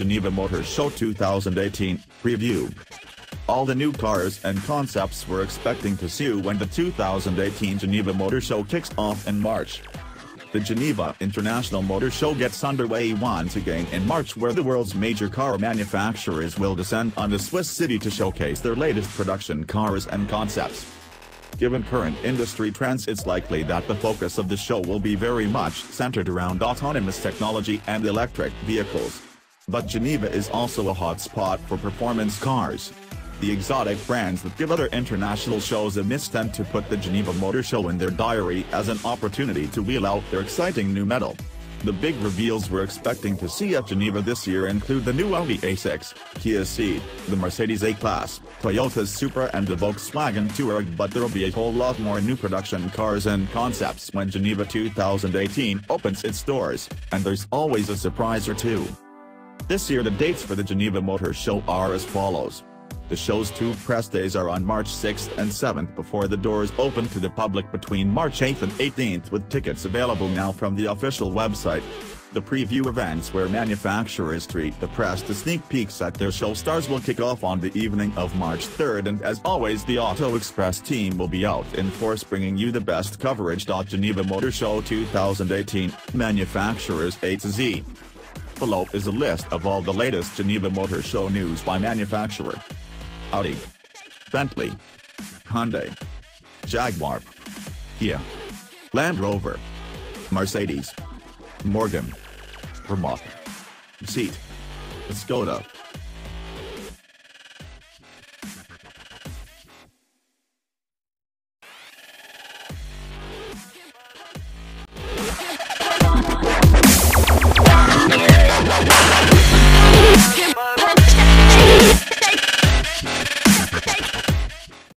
Geneva Motor Show 2018 preview. All the new cars and concepts we're expecting to see when the 2018 Geneva Motor Show kicks off in March. The Geneva International Motor Show gets underway once again in March where the world's major car manufacturers will descend on the Swiss city to showcase their latest production cars and concepts. Given current industry trends it's likely that the focus of the show will be very much centered around autonomous technology and electric vehicles. But Geneva is also a hot spot for performance cars. The exotic brands that give other international shows a miss tend to put the Geneva Motor Show in their diary as an opportunity to wheel out their exciting new metal. The big reveals we're expecting to see at Geneva this year include the new Audi A6, Kia Ceed, the Mercedes A-Class, Toyota's Supra and the Volkswagen Touareg but there'll be a whole lot more new production cars and concepts when Geneva 2018 opens its doors, and there's always a surprise or two. This year the dates for the Geneva Motor Show are as follows. The show's two press days are on March 6th and 7th before the doors open to the public between March 8th and 18th with tickets available now from the official website. The preview events where manufacturers treat the press to sneak peeks at their show stars will kick off on the evening of March 3rd and as always the Auto Express team will be out in force bringing you the best coverage. Geneva Motor Show 2018, Manufacturers A to Z. Below is a list of all the latest Geneva Motor Show news by manufacturer. Audi, Bentley, Hyundai, Jaguar, Kia, Land Rover, Mercedes, Morgan, Vermont, Seat, Skoda.